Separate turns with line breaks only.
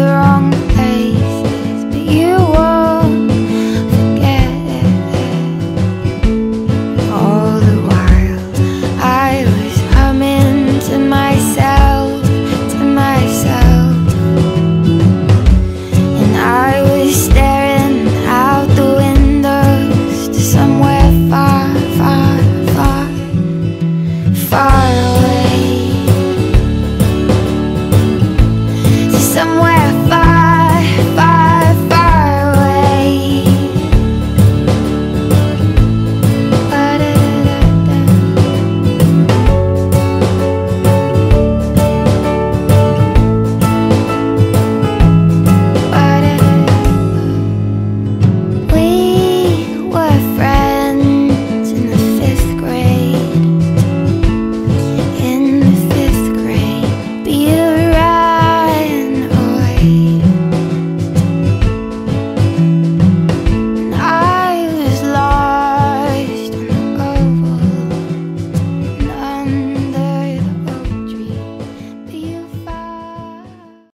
the wrong